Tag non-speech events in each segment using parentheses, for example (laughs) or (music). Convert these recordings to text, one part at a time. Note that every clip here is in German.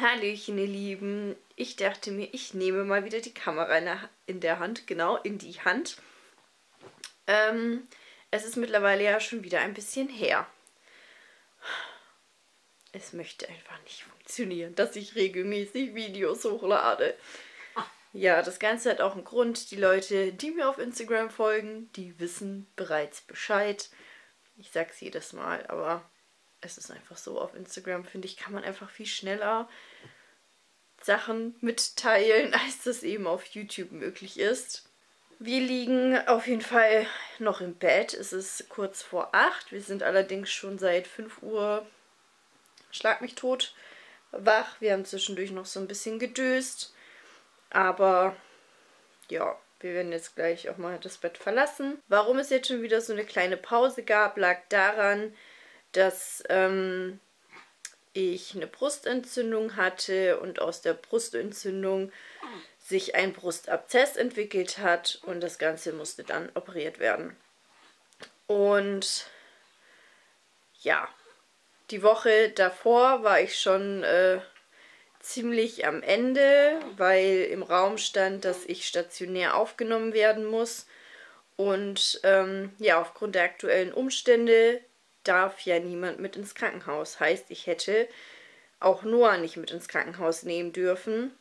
Hallöchen, ihr Lieben. Ich dachte mir, ich nehme mal wieder die Kamera in der Hand, genau, in die Hand. Ähm, es ist mittlerweile ja schon wieder ein bisschen her. Es möchte einfach nicht funktionieren, dass ich regelmäßig Videos hochlade. Ja, das Ganze hat auch einen Grund. Die Leute, die mir auf Instagram folgen, die wissen bereits Bescheid. Ich sag's jedes Mal, aber es ist einfach so. Auf Instagram, finde ich, kann man einfach viel schneller Sachen mitteilen, (laughs) als das eben auf YouTube möglich ist. Wir liegen auf jeden Fall noch im Bett. Es ist kurz vor 8. Wir sind allerdings schon seit 5 Uhr, schlag mich tot, wach. Wir haben zwischendurch noch so ein bisschen gedöst. Aber ja, wir werden jetzt gleich auch mal das Bett verlassen. Warum es jetzt schon wieder so eine kleine Pause gab, lag daran, dass ähm, ich eine Brustentzündung hatte und aus der Brustentzündung sich ein Brustabzess entwickelt hat und das Ganze musste dann operiert werden. Und ja, die Woche davor war ich schon äh, ziemlich am Ende, weil im Raum stand, dass ich stationär aufgenommen werden muss. Und ähm, ja, aufgrund der aktuellen Umstände darf ja niemand mit ins Krankenhaus. Heißt, ich hätte auch Noah nicht mit ins Krankenhaus nehmen dürfen.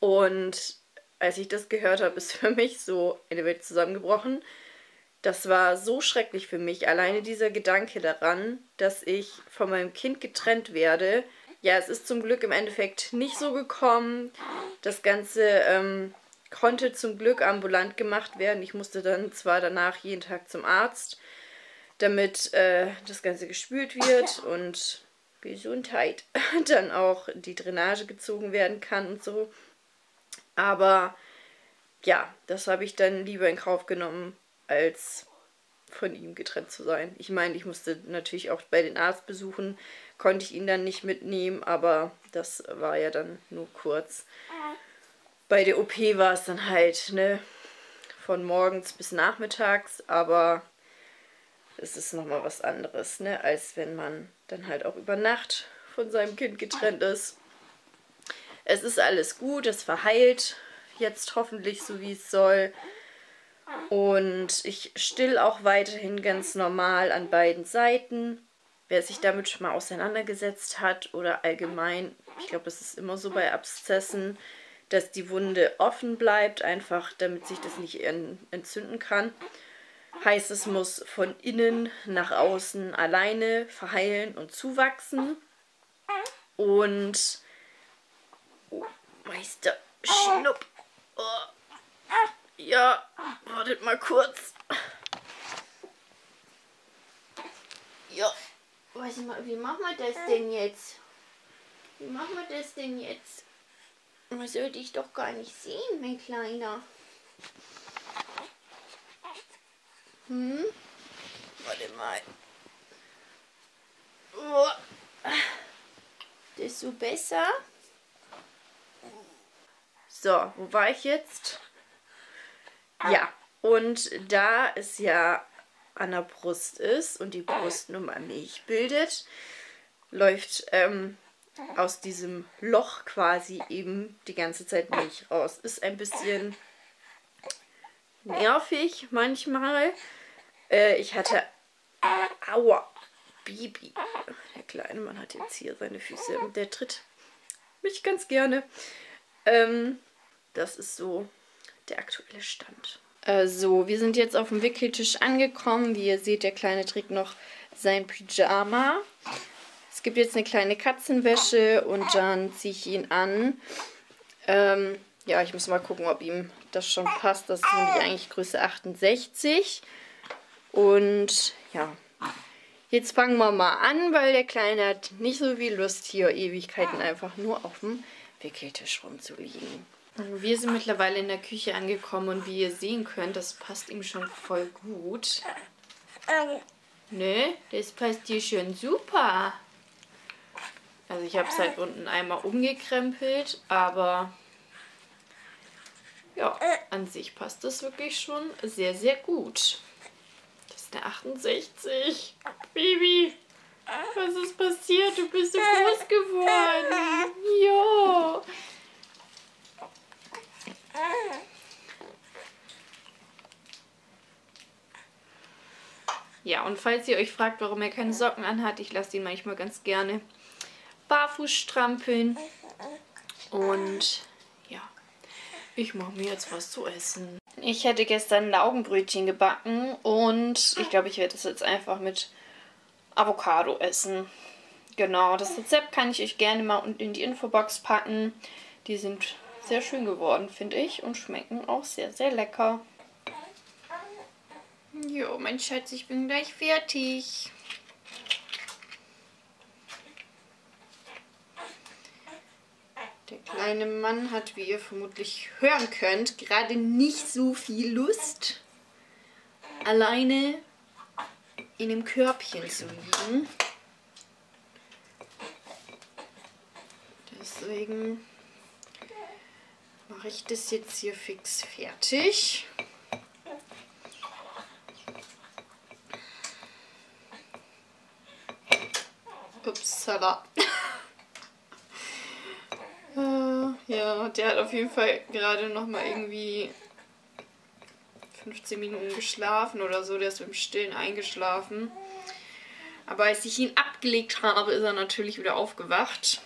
Und als ich das gehört habe, (laughs) ist für mich so eine Welt zusammengebrochen. Das war so schrecklich für mich, alleine dieser Gedanke daran, dass ich von meinem Kind getrennt werde. Ja, es ist zum Glück im Endeffekt nicht so gekommen. Das Ganze ähm, konnte zum Glück ambulant gemacht werden. Ich musste dann zwar danach jeden Tag zum Arzt, damit äh, das Ganze gespült wird und Gesundheit (laughs) dann auch die Drainage gezogen werden kann und so. Aber ja, das habe ich dann lieber in Kauf genommen, als von ihm getrennt zu sein. Ich meine, ich musste natürlich auch bei den Arztbesuchen, konnte ich ihn dann nicht mitnehmen, aber das war ja dann nur kurz. Bei der OP war es dann halt, ne, von morgens bis nachmittags, aber es ist nochmal was anderes, ne, als wenn man dann halt auch über Nacht von seinem Kind getrennt ist. Es ist alles gut, es verheilt jetzt hoffentlich so wie es soll. Und ich still auch weiterhin ganz normal an beiden Seiten. Wer sich damit schon mal auseinandergesetzt hat oder allgemein, ich glaube, es ist immer so bei Abszessen, dass die Wunde offen bleibt, einfach damit sich das nicht entzünden kann. Heißt, es muss von innen nach außen alleine verheilen und zuwachsen. Und Meister Schnupp. Oh. Ja, wartet mal kurz. Ja, weiß ich mal, wie machen wir das denn jetzt? Wie machen wir das denn jetzt? Das sollte ich doch gar nicht sehen, mein Kleiner. Hm? Warte mal. Oh. So besser. So, wo war ich jetzt? Ja, und da es ja an der Brust ist und die Brust nur mal Milch bildet, läuft ähm, aus diesem Loch quasi eben die ganze Zeit Milch raus. Ist ein bisschen nervig manchmal. Äh, ich hatte... Aua! Bibi. Der kleine Mann hat jetzt hier seine Füße. Der tritt mich ganz gerne. Ähm, das ist so der aktuelle Stand. Äh, so, wir sind jetzt auf dem Wickeltisch angekommen. Wie ihr seht, der Kleine trägt noch sein Pyjama. Es gibt jetzt eine kleine Katzenwäsche und dann ziehe ich ihn an. Ähm, ja, ich muss mal gucken, ob ihm das schon passt. Das ist nämlich eigentlich Größe 68. Und ja, jetzt fangen wir mal an, weil der Kleine hat nicht so viel Lust, hier Ewigkeiten einfach nur auf dem Wickeltisch rumzuliegen. Wir sind mittlerweile in der Küche angekommen und wie ihr sehen könnt, das passt ihm schon voll gut. Ne, das passt dir schon super. Also ich habe es halt unten einmal umgekrempelt, aber ja, äh. an sich passt das wirklich schon sehr, sehr gut. Das ist eine 68. Baby, was ist passiert? Du bist so äh. groß geworden. Jo. Ja, und falls ihr euch fragt, warum er keine Socken anhat, ich lasse ihn manchmal ganz gerne barfuß strampeln. Und ich mache mir jetzt was zu essen. Ich hätte gestern Laugenbrötchen gebacken und ich glaube, ich werde das jetzt einfach mit Avocado essen. Genau, das Rezept kann ich euch gerne mal unten in die Infobox packen. Die sind sehr schön geworden, finde ich, und schmecken auch sehr, sehr lecker. Jo, mein Schatz, ich bin gleich fertig. Kleine Mann hat, wie ihr vermutlich hören könnt, gerade nicht so viel Lust, alleine in dem Körbchen zu liegen. Deswegen mache ich das jetzt hier fix fertig. Upsala. äh, ja, der hat auf jeden Fall gerade noch mal irgendwie 15 Minuten geschlafen oder so. Der ist im Stillen eingeschlafen. Aber als ich ihn abgelegt habe, ist er natürlich wieder aufgewacht.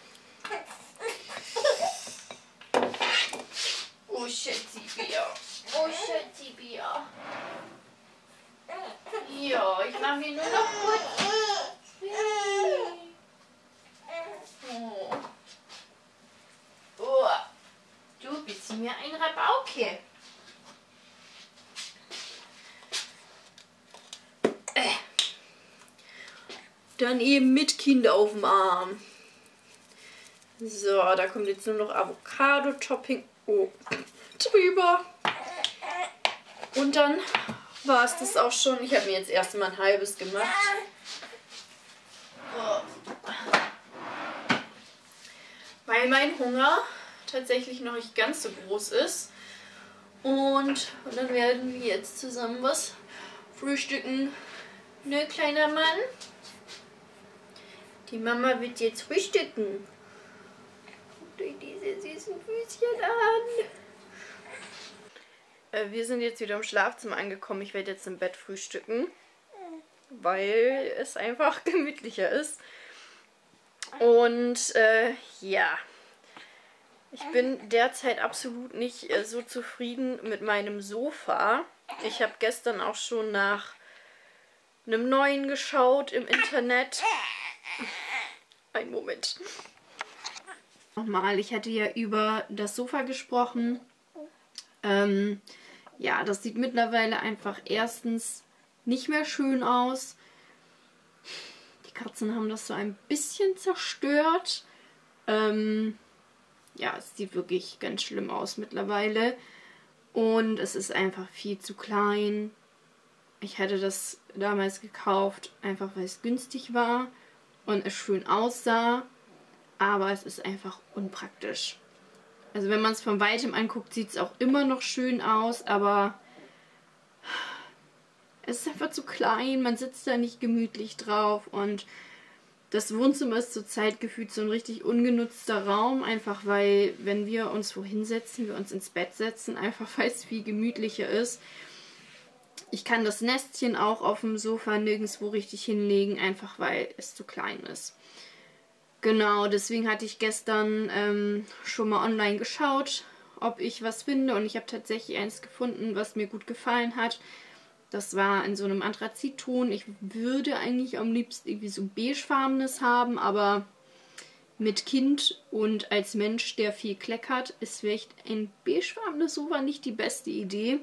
Oh, Schätzi Bär. Oh, Schätzi Bär. Ja, ich mache mir nur noch kurz... Oh. oh. Du bist mir ein Rabauke. Äh. Dann eben mit Kind auf dem Arm. So, da kommt jetzt nur noch Avocado-Topping oh, drüber. Und dann war es das auch schon. Ich habe mir jetzt erst mal ein halbes gemacht. weil mein Hunger tatsächlich noch nicht ganz so groß ist. Und, und dann werden wir jetzt zusammen was frühstücken. Ne, kleiner Mann? Die Mama wird jetzt frühstücken. Guckt euch diese süßen Füßchen an. Äh, wir sind jetzt wieder im Schlafzimmer angekommen. Ich werde jetzt im Bett frühstücken. Weil es einfach (laughs) gemütlicher ist. Und äh, ja, ich bin derzeit absolut nicht äh, so zufrieden mit meinem Sofa. Ich habe gestern auch schon nach einem neuen geschaut im Internet. Ein Moment. Nochmal, ich hatte ja über das Sofa gesprochen. Ähm, ja, das sieht mittlerweile einfach erstens nicht mehr schön aus. Katzen haben das so ein bisschen zerstört. Ähm, ja, es sieht wirklich ganz schlimm aus mittlerweile. Und es ist einfach viel zu klein. Ich hatte das damals gekauft, einfach weil es günstig war und es schön aussah. Aber es ist einfach unpraktisch. Also wenn man es von weitem anguckt, sieht es auch immer noch schön aus, aber es ist einfach zu klein, man sitzt da nicht gemütlich drauf und das Wohnzimmer ist zurzeit gefühlt so ein richtig ungenutzter Raum, einfach weil, wenn wir uns wohin setzen, wir uns ins Bett setzen, einfach (laughs) weil es viel gemütlicher ist. Ich kann das Nestchen auch auf dem Sofa nirgendwo richtig hinlegen, einfach weil es zu klein ist. Genau, deswegen hatte ich gestern ähm, schon mal online geschaut, ob ich was finde und ich habe tatsächlich eins gefunden, was mir gut gefallen hat. Das war in so einem Anthrazitton. Ich würde eigentlich am liebsten irgendwie so beigefarbenes haben, aber mit Kind und als Mensch, der viel kleckert, ist vielleicht ein beigefarbenes Sofa nicht die beste Idee.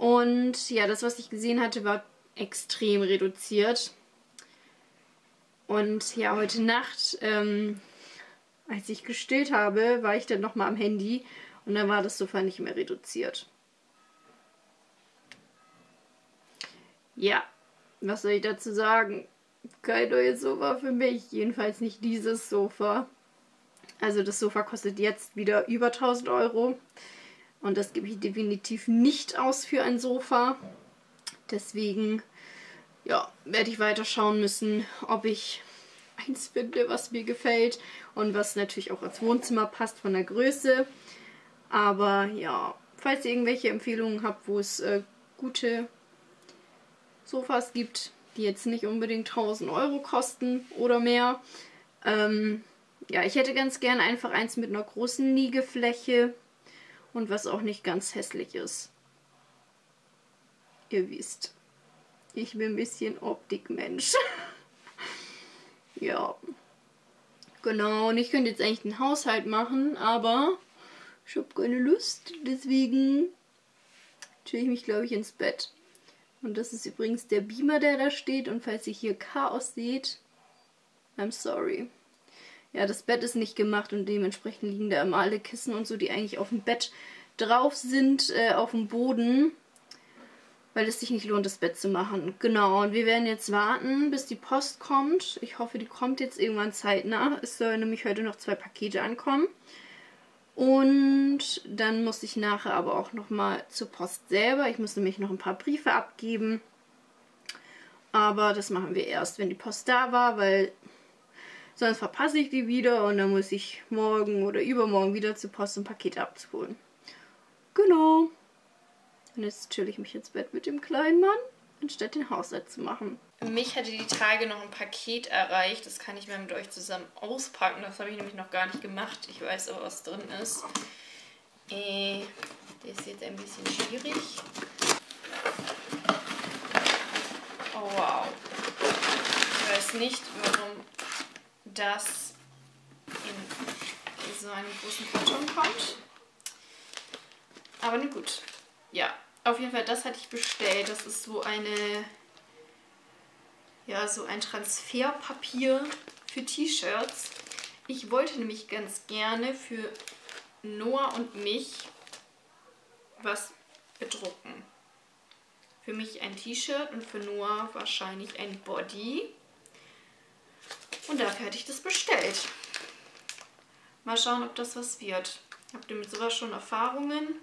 Und ja, das, was ich gesehen hatte, war extrem reduziert. Und ja, heute Nacht, ähm, als ich gestillt habe, war ich dann nochmal am Handy und dann war das Sofa nicht mehr reduziert. Ja, was soll ich dazu sagen? Kein neues Sofa für mich, jedenfalls nicht dieses Sofa. Also das Sofa kostet jetzt wieder über 1000 Euro und das gebe ich definitiv nicht aus für ein Sofa. Deswegen, ja, werde ich weiter schauen müssen, ob ich eins finde, was mir gefällt und was natürlich auch als Wohnzimmer passt von der Größe. Aber ja, falls ihr irgendwelche Empfehlungen habt, wo es äh, gute Sofas gibt, die jetzt nicht unbedingt 1000 Euro kosten oder mehr. Ähm, ja, ich hätte ganz gern einfach eins mit einer großen Liegefläche und was auch nicht ganz hässlich ist. Ihr wisst, ich bin ein bisschen Optikmensch. (laughs) ja. Genau, und ich könnte jetzt eigentlich den Haushalt machen, aber ich habe keine Lust. Deswegen chill ich mich, glaube ich, ins Bett. Und das ist übrigens der Beamer, der da steht. Und falls ihr hier Chaos seht, I'm sorry. Ja, das Bett ist nicht gemacht und dementsprechend liegen da immer alle Kissen und so, die eigentlich auf dem Bett drauf sind, äh, auf dem Boden weil es sich nicht lohnt, das Bett zu machen. Genau, und wir werden jetzt warten, bis die Post kommt. Ich hoffe, die kommt jetzt irgendwann zeitnah. Es sollen nämlich heute noch zwei Pakete ankommen. Und dann muss ich nachher aber auch nochmal zur Post selber. Ich muss nämlich noch ein paar Briefe abgeben. Aber das machen wir erst, wenn die Post da war, weil sonst verpasse ich die wieder und dann muss ich morgen oder übermorgen wieder zur Post ein Paket abzuholen. Genau. Und jetzt chill ich mich ins Bett mit dem kleinen Mann, anstatt den Haushalt zu machen. Mich hatte die Tage noch ein Paket erreicht. Das kann ich mal mit euch zusammen auspacken. Das habe ich nämlich noch gar nicht gemacht. Ich weiß aber, was drin ist. Äh, der ist jetzt ein bisschen schwierig. Oh wow. Ich weiß nicht, warum das in so einen großen Karton kommt. Aber nun gut. Ja, auf jeden Fall, das hatte ich bestellt. Das ist so eine, ja, so ein Transferpapier für T-Shirts. Ich wollte nämlich ganz gerne für Noah und mich was bedrucken. Für mich ein T-Shirt und für Noah wahrscheinlich ein Body. Und dafür hatte ich das bestellt. Mal schauen, ob das was wird. Habt ihr mit sowas schon Erfahrungen?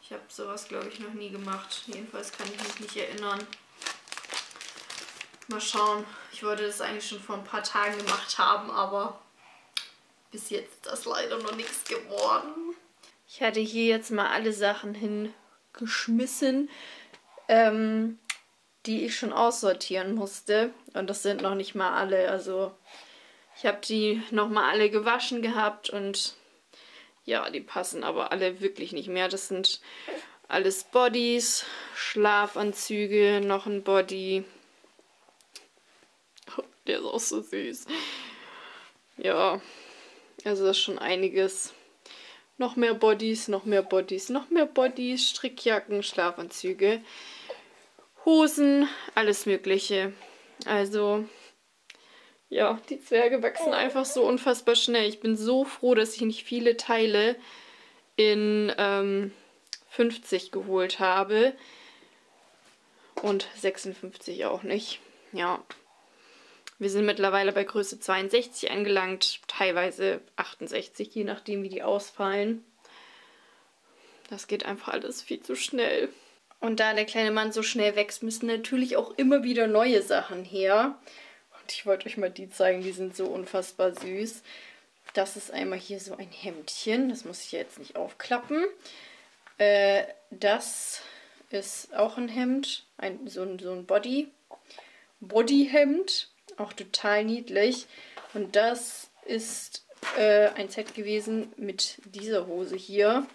Ich habe sowas, glaube ich, noch nie gemacht. Jedenfalls kann ich mich nicht erinnern. Mal schauen. Ich wollte das eigentlich schon vor ein paar Tagen gemacht haben, aber bis jetzt ist das leider noch nichts geworden. Ich hatte hier jetzt mal alle Sachen hingeschmissen, ähm, die ich schon aussortieren musste. Und das sind noch nicht mal alle. Also ich habe die noch mal alle gewaschen gehabt und ja, die passen aber alle wirklich nicht mehr. Das sind alles Bodies, Schlafanzüge, noch ein Body. Oh, der ist auch so süß. Ja, also das ist schon einiges. Noch mehr Bodies, noch mehr Bodies, noch mehr Bodies, Strickjacken, Schlafanzüge, Hosen, alles Mögliche. Also ja, die Zwerge wachsen einfach so unfassbar schnell. Ich bin so froh, dass ich nicht viele Teile in ähm, 50 geholt habe. Und 56 auch nicht. Ja. Wir sind mittlerweile bei Größe 62 angelangt, teilweise 68, je nachdem wie die ausfallen. Das geht einfach alles viel zu schnell. Und da der kleine Mann so schnell wächst, müssen natürlich auch immer wieder neue Sachen her. Und ich wollte euch mal die zeigen, die sind so unfassbar süß. Das ist einmal hier so ein Hemdchen. Das muss ich jetzt nicht aufklappen. Äh, das ist auch ein Hemd. Ein, so, ein, so ein Body. Bodyhemd. Auch total niedlich. Und das ist äh, ein Set gewesen mit dieser Hose hier.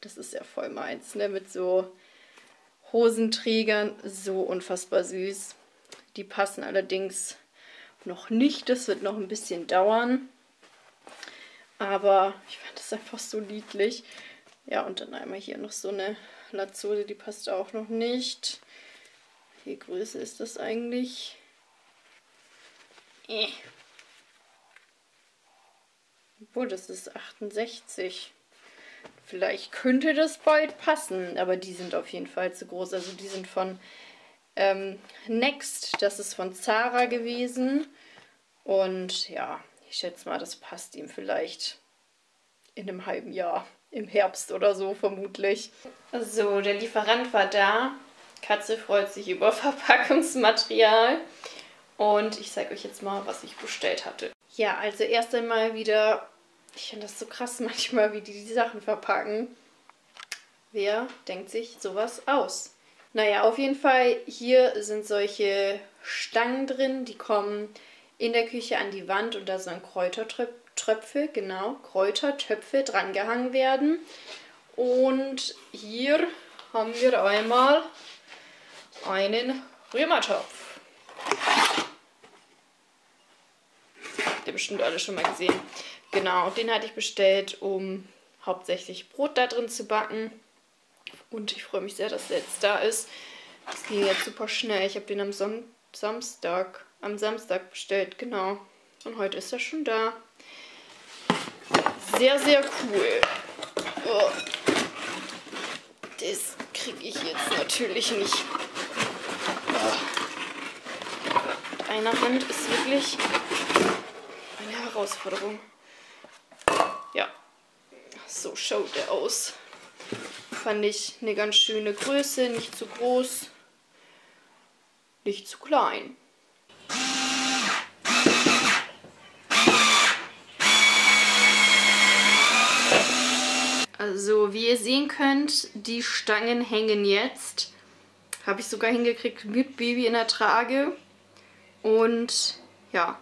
Das ist ja voll meins, ne? Mit so Hosenträgern. So unfassbar süß. Die passen allerdings noch nicht. Das wird noch ein bisschen dauern. Aber ich fand das einfach so niedlich. Ja, und dann einmal hier noch so eine Lazode, die passt auch noch nicht. Wie Größe ist das eigentlich? Eh. Obwohl, das ist 68. Vielleicht könnte das bald passen, aber die sind auf jeden Fall zu groß. Also die sind von ähm, Next, das ist von Zara gewesen. Und ja, ich schätze mal, das passt ihm vielleicht in einem halben Jahr. Im Herbst oder so vermutlich. So, der Lieferant war da. Katze freut sich über (laughs) Verpackungsmaterial. Und ich zeige euch jetzt mal, was ich bestellt hatte. Ja, also erst einmal wieder, ich finde das so krass (laughs) manchmal, wie die die Sachen verpacken. Wer denkt sich sowas aus? Naja, auf jeden Fall, hier sind solche Stangen drin, die kommen in der Küche an die Wand und da sollen Kräutertröpfe, genau, Kräutertöpfe drangehangen werden. Und hier haben wir einmal einen Römertopf. Habt ihr bestimmt alle schon mal gesehen. Genau, den hatte ich bestellt, um hauptsächlich Brot da drin zu backen. Und ich freue mich sehr, dass der jetzt da ist. Das ging jetzt super schnell. Ich habe den am Son Samstag, am Samstag bestellt, genau. Und heute ist er schon da. Sehr, sehr cool. Oh. Das kriege ich jetzt natürlich nicht. Oh. Eine Hand ist wirklich eine Herausforderung. So schaut er aus. Fand ich eine ganz schöne Größe, nicht zu groß, nicht zu klein. Also, wie ihr sehen könnt, die Stangen hängen jetzt. Habe ich sogar hingekriegt mit Baby in der Trage. Und ja,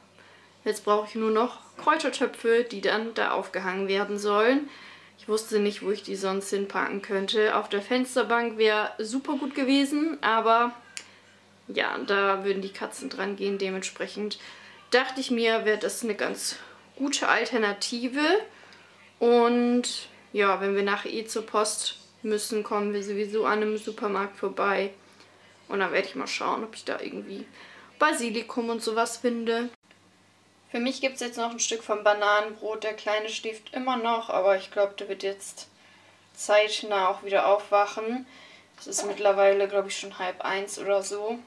jetzt brauche ich nur noch Kräutertöpfe, die dann da aufgehangen werden sollen. Ich wusste nicht, wo ich die sonst hinpacken könnte. Auf der Fensterbank wäre super gut gewesen, aber ja, da würden die Katzen dran gehen. Dementsprechend dachte ich mir, wäre das eine ganz gute Alternative. Und ja, wenn wir nachher eh zur Post müssen, kommen wir sowieso an einem Supermarkt vorbei. Und dann werde ich mal schauen, ob ich da irgendwie Basilikum und sowas finde. Für mich gibt es jetzt noch ein Stück vom Bananenbrot. Der Kleine schläft immer noch, aber ich glaube, der wird jetzt zeitnah auch wieder aufwachen. Es ist mittlerweile, glaube ich, schon halb eins oder so.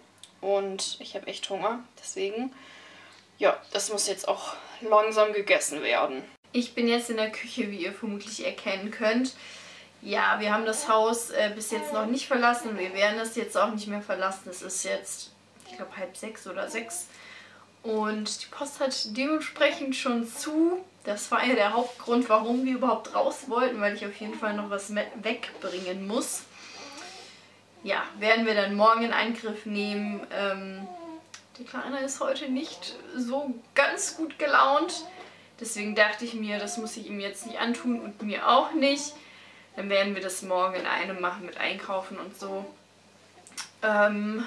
Und ich habe echt Hunger. Deswegen, ja, das muss jetzt auch langsam gegessen werden. Ich bin jetzt in der Küche, wie ihr vermutlich erkennen könnt. Ja, wir haben das Haus äh, bis jetzt noch nicht verlassen wir werden es jetzt auch nicht mehr verlassen. Es ist jetzt, ich glaube, halb sechs oder sechs. Und die Post hat dementsprechend schon zu. Das war ja der Hauptgrund, warum wir überhaupt raus wollten, weil ich auf jeden Fall noch was wegbringen muss. Ja, werden wir dann morgen in Angriff nehmen. Ähm, der Kleine ist heute nicht so ganz gut gelaunt. Deswegen dachte ich mir, das muss ich ihm jetzt nicht antun und mir auch nicht. Dann werden wir das morgen in einem machen mit Einkaufen und so. Ähm,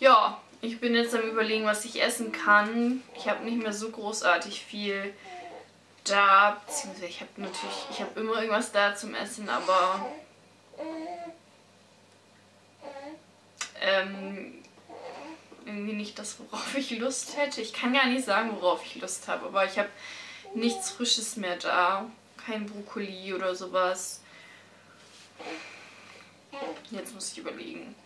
ja, ich bin jetzt am überlegen, was ich essen kann. Ich habe nicht mehr so großartig viel da, beziehungsweise ich habe natürlich, ich habe immer irgendwas da zum Essen, aber ähm, irgendwie nicht das, worauf ich Lust hätte. Ich kann gar nicht sagen, worauf ich Lust habe, aber ich habe nichts Frisches mehr da. Kein Brokkoli oder sowas. Jetzt muss ich überlegen.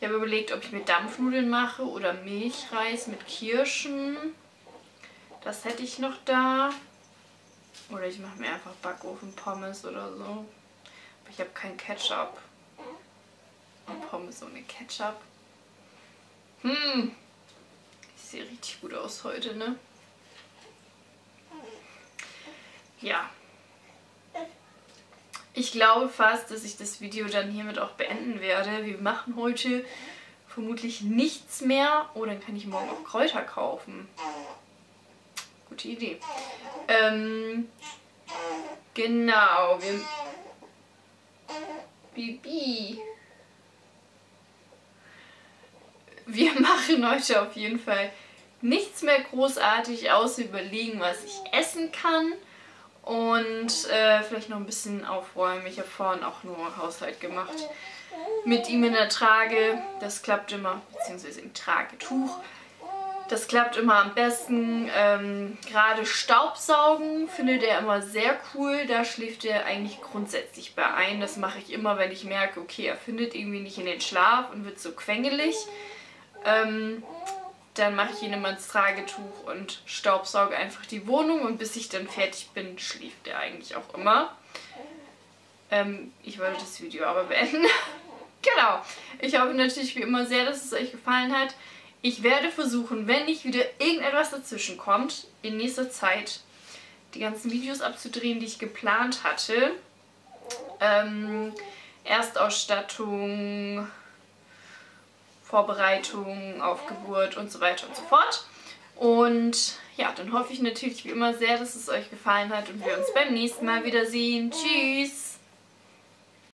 Ich habe überlegt, ob ich mir Dampfnudeln mache oder Milchreis mit Kirschen. Das hätte ich noch da. Oder ich mache mir einfach Backofen-Pommes oder so. Aber ich habe keinen Ketchup. Und Pommes ohne Ketchup. Hm. Ich sehe richtig gut aus heute, ne? Ja. Ich glaube fast, dass ich das Video dann hiermit auch beenden werde. Wir machen heute vermutlich nichts mehr. Oh, dann kann ich morgen auch Kräuter kaufen. Gute Idee. Ähm, genau. Wir Bibi. Wir (laughs) machen heute auf jeden Fall nichts mehr großartig aus überlegen, was ich essen kann. Und äh, vielleicht noch ein bisschen aufräumen. Ich habe vorhin auch nur Haushalt gemacht. Mit ihm in der Trage. Das klappt immer, beziehungsweise im Tragetuch. Das klappt immer am besten. Ähm, Gerade Staubsaugen findet er immer sehr cool. Da schläft er eigentlich grundsätzlich bei ein. Das mache ich immer, wenn ich merke, okay, er findet irgendwie nicht in den Schlaf und wird so quengelig. Ähm, dann mache ich ihn immer ins Tragetuch und staubsauge einfach die Wohnung und bis ich dann fertig bin, schläft er eigentlich auch immer. Ähm, ich wollte das Video aber beenden. (laughs) genau. Ich hoffe natürlich wie immer sehr, dass es euch gefallen hat. Ich werde versuchen, wenn nicht wieder irgendetwas dazwischen kommt, in nächster Zeit die ganzen Videos abzudrehen, die ich geplant hatte. Ähm, Erstausstattung, Vorbereitung auf Geburt und so weiter und so fort. Und ja, dann hoffe ich natürlich wie immer sehr, dass es euch gefallen hat und wir uns beim nächsten Mal wiedersehen. Tschüss!